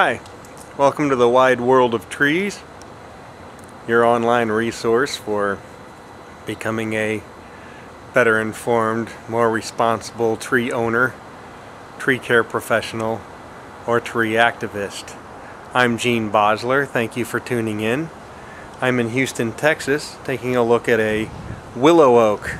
Hi, welcome to the wide world of trees, your online resource for becoming a better informed, more responsible tree owner, tree care professional, or tree activist. I'm Gene Basler, thank you for tuning in. I'm in Houston, Texas, taking a look at a willow oak.